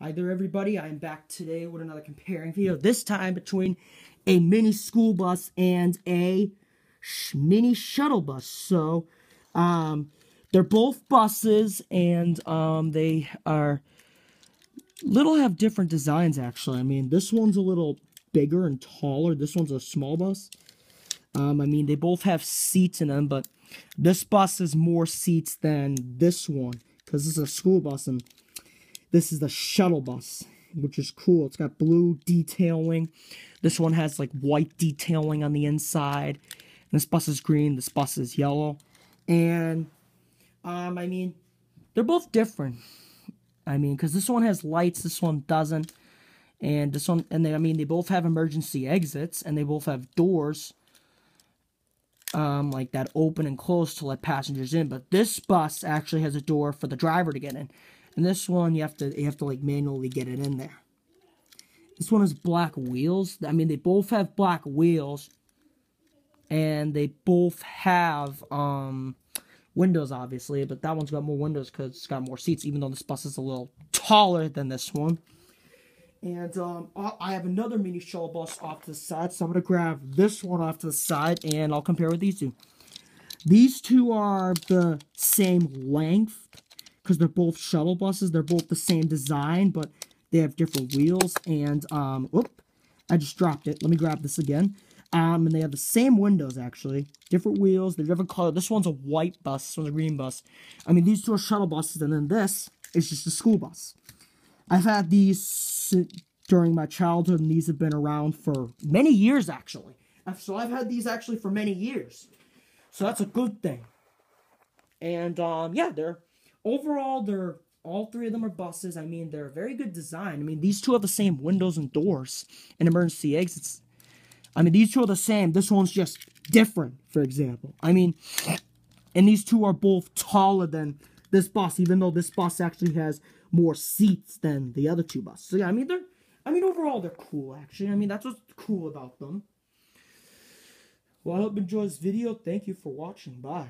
Hi there everybody, I'm back today with another comparing video, this time between a mini school bus and a sh mini shuttle bus. So, um, they're both buses and um, they are little have different designs actually. I mean, this one's a little bigger and taller, this one's a small bus. Um, I mean, they both have seats in them, but this bus has more seats than this one because this is a school bus and this is the shuttle bus, which is cool. It's got blue detailing. This one has like white detailing on the inside. This bus is green. This bus is yellow. And, um, I mean, they're both different. I mean, because this one has lights, this one doesn't. And this one, and they, I mean, they both have emergency exits, and they both have doors, um, like that open and close to let passengers in. But this bus actually has a door for the driver to get in. And this one, you have to you have to like manually get it in there. This one has black wheels. I mean, they both have black wheels, and they both have um windows, obviously. But that one's got more windows because it's got more seats. Even though this bus is a little taller than this one. And um, I have another mini shuttle bus off to the side, so I'm gonna grab this one off to the side, and I'll compare with these two. These two are the same length because they're both shuttle buses. They're both the same design, but they have different wheels. And, um, whoop, I just dropped it. Let me grab this again. Um, and they have the same windows, actually. Different wheels. They're different color. This one's a white bus. This one's a green bus. I mean, these two are shuttle buses, and then this is just a school bus. I've had these during my childhood, and these have been around for many years, actually. So I've had these actually for many years. So that's a good thing. And, um, yeah, they're overall, they're all three of them are buses. I mean, they're a very good design. I mean, these two have the same windows and doors and emergency exits. I mean, these two are the same. This one's just different, for example. I mean, and these two are both taller than this bus, even though this bus actually has more seats than the other two buses. So yeah, I mean, they're, I mean, overall, they're cool, actually. I mean, that's what's cool about them. Well, I hope you enjoyed this video. Thank you for watching. Bye.